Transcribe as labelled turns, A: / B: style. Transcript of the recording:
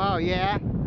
A: Oh, yeah?